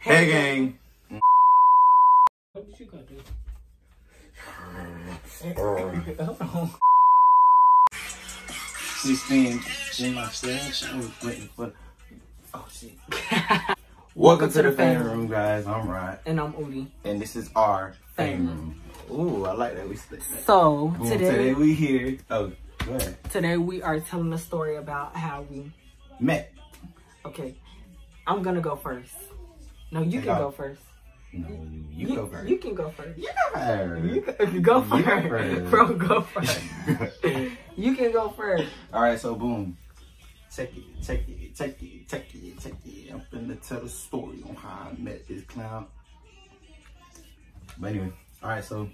Hey, gang. What you gonna do? Sixteen in my stash. I was waiting for. Oh shit. Welcome to the fame room, guys. I'm Rod, And I'm Oodie. and this is our fame Fame room. Ooh, I like that we split that. So Boom, today, today we here. Oh, go ahead. today we are telling a story about how we. Met. Okay, I'm gonna go first. No, you can go first. No, you, you go first. You can go first. You go first. You can, go You go first. first. Bro, go first. you can go first. All right, so boom. Check it, check it, check it, check it, check it. I'm finna tell the story on how I met this clown. But anyway, all right, so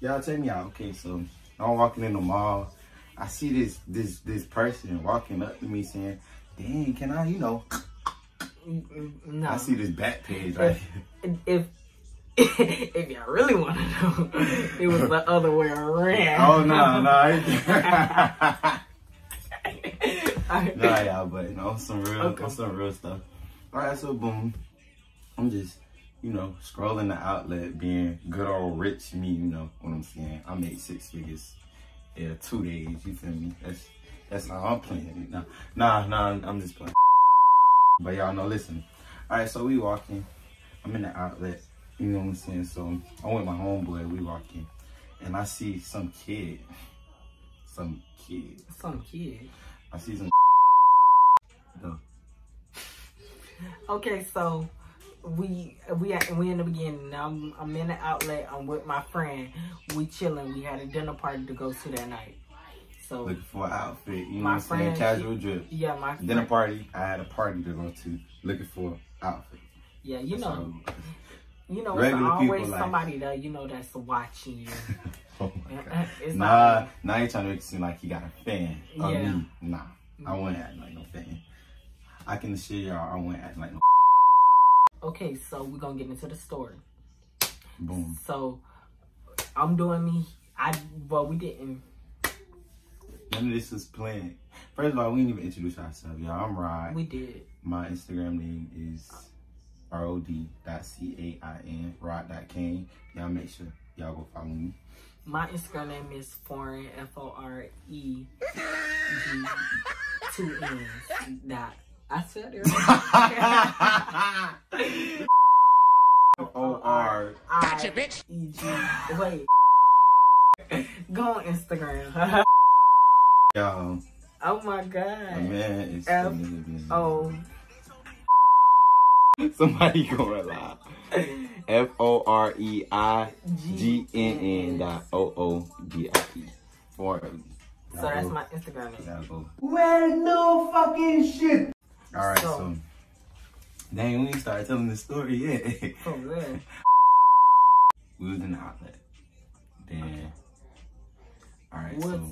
y'all check me out. Okay, so I'm walking in the mall. I see this this this person walking up to me saying, "Dang, can I, you know?" No. I see this back page right here. if if y'all really want to know, it was the other way around. Oh no, no, I Alright. nah, y'all, but you know, some real, Okay. some real stuff. All right, so boom, I'm just, you know, scrolling the outlet, being good old rich me. You know what I'm saying? I made six figures in two days. You feel me? That's that's how I'm playing. Nah, nah, nah. I'm just playing. But y'all know, listen. All right, so we walking. I'm in the outlet. You know what I'm saying? So I'm with my homeboy. We walking, and I see some kid. Some kid. Some kid. I see some. Okay, so we we at, we in the beginning. I'm I'm in the outlet. I'm with my friend. We chilling. We had a dinner party to go to that night. So looking for an outfit. You know My what I'm saying? Casual drip. yeah, my Dinner friend, party. I had a party to go to. Looking for outfit. yeah, you That's know, you know, regular it's always people like- somebody that you know that's watching you. Oh God. It's Nah, now you trying to make it seem like you got a fan of Yeah. me. Nah, I wouldn't mm-hmm. act like no fan. I can assure y'all, I wouldn't act like no Okay, so we're gonna get into the story. boom. So I'm doing me. I well, we didn't. None of this was planned. First of all, we didn't even introduce ourselves, y'all. I'm Rod. We did. My Instagram name is rod.cain, rod.kane. Y'all make sure y'all go follow me. My Instagram name is foreign F O R E G two N's dot. I said it. right. O R. I E G. Wait. Go on Instagram. Y'all, oh my god. my god. man is F- living. Oh. Somebody gonna lie. F O R E I G N N dot O O D I E. For So that's my Instagram name. Y'all go. Well, no fucking shit. All right, So- so. Dang, we ain't started telling the story yet. For real. we was in the outlet. Then. All right, so.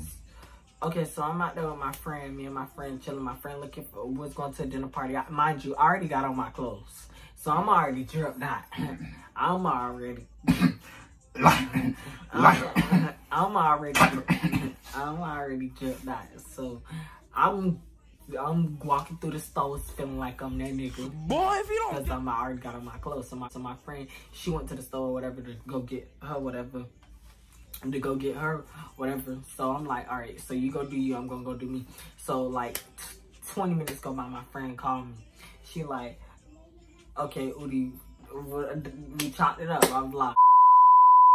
What's okay? So I'm out there with my friend. Me and my friend chilling. My friend looking for was going to a dinner party. I, mind you, I already got on my clothes, so I'm already dripped out. I'm already. Like, like. I'm, I'm already. I'm already dripped out. So I'm. I'm walking through the stores feeling like I'm that nigga. Boy, if you don't Because I'm I already got on my clothes. So my, so my friend, she went to the store or whatever to go get her whatever. To go get her whatever. So I'm like, all right, so you go do you, I'm gonna go do me. So like 20 minutes go by, my friend called me. She like, okay, Oodie, we chopped it up. I'm like,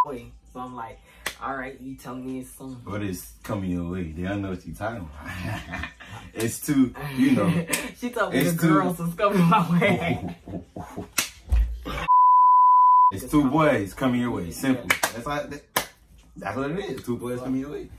wait. So I'm like, all right, you telling me it's some. What is coming your way? They don't know what you're talking about. it's too, you know. she told me it's the too- girls was coming my way. it's two boys coming your way. Simple. That's like that, that's what it is. Two boys coming your way.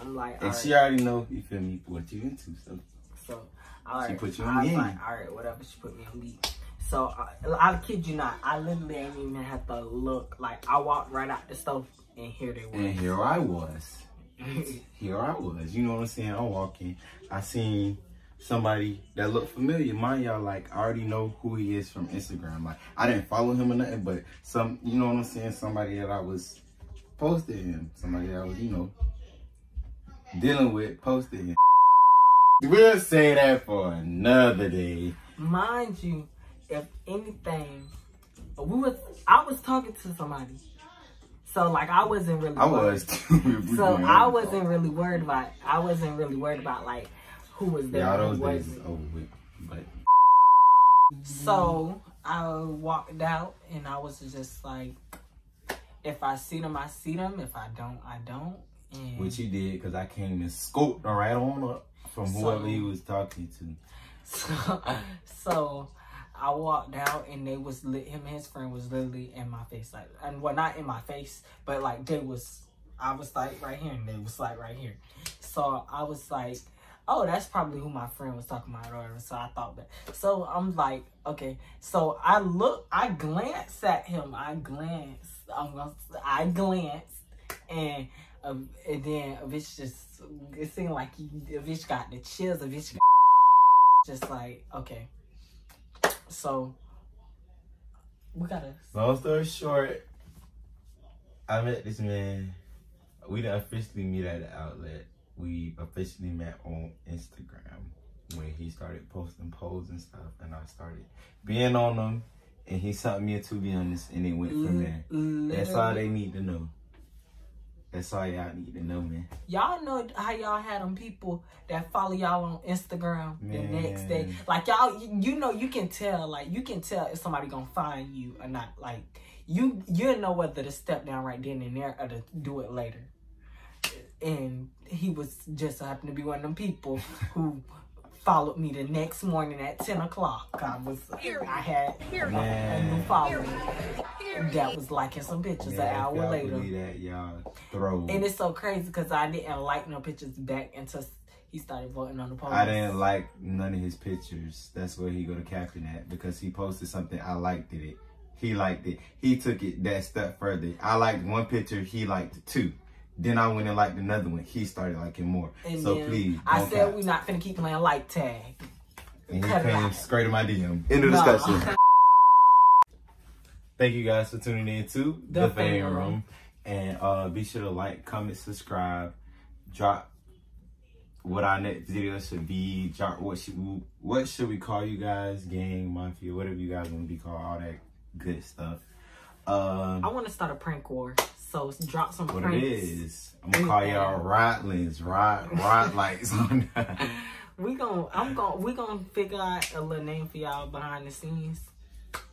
I'm like, all And right. she already know, you feel me, what you into. So So, all She put you on game. like, all right, whatever. She put me on beat. So, I, I kid you not, I literally ain't even have to look. Like, I walked right out the stove, and here they were. and here I was. Here I was. You know what I'm saying? I'm walking. I seen somebody that looked familiar. Mind y'all, like I already know who he is from Instagram. Like I didn't follow him or nothing, but some you know what I'm saying, somebody that I was posted him. Somebody I was, you know, dealing with posted him. We'll say that for another day. Mind you, if anything, we was I was talking to somebody. So like I wasn't really I worried. was too. So I wasn't really worried about I wasn't really worried about like who was there. Yeah, those days over with. But So I walked out and I was just like, if I see them, I see them. If I don't, I don't. And what you did, because I came and scooped them right on up from So- whoever he was talking to. so, so I walked out and they was lit. Him and his friend was literally in my face, like, and well, not in my face, but like they was. I was like right here, and they was like right here. So I was like, oh, that's probably who my friend was talking about or. So I thought that. So I'm like, okay. So I look, I glance at him. I glanced. I'm gonna, I glanced, and uh, and then a bitch just. It seemed like he, a bitch got the chills. A bitch just like okay. So we gotta. Long story short, I met this man. We didn't officially meet at the outlet. We officially met on Instagram when he started posting posts and stuff, and I started being on them. And he sent me a to be honest, and it went from there. Mm-hmm. That's all they need to know. That's all y'all need to know, man. Y'all know how y'all had them people that follow y'all on Instagram the next day. Like y'all, you you know, you can tell. Like you can tell if somebody gonna find you or not. Like you, you know whether to step down right then and there or to do it later. And he was just happened to be one of them people who followed me the next morning at ten o'clock. I was, I had a, a new Man. following that was liking some pictures Yeah, an hour later. that, y'all throw. And it's so crazy because I didn't like no pictures back until he started voting on the post. I didn't like none of his pictures. That's where he go to captain at because he posted something. I liked it. He liked it. He took it that step further. I liked one picture. He liked two. Then I went and liked another one. He started liking more. And so then please, I said cap. we not finna keep playing like tag. And he cut came out. straight to my DM. End of No. discussion. Thank you guys for tuning in to The the, Fame fame Room. room. And uh, be sure to like, comment, subscribe, drop what our next video should be. Drop what should we, what should we call you guys? Gang, mafia, whatever you guys want to be called. All that good stuff. Um, I want to start a prank war. So drop some what pranks. it is? I'm gonna call y'all Rotlins, Rot, Rot lights on that. We gon' I'm gonna, we gonna figure out a little name for y'all behind the scenes.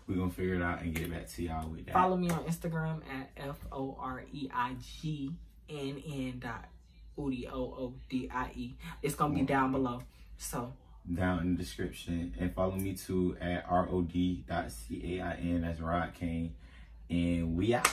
We're gonna figure it out and get back to y'all with that. Follow me on Instagram at F O R E I G N N dot Oodie O O D I E. It's gonna be mm. down below. So down in the description and follow me too at rod.cain that's rod kane and we out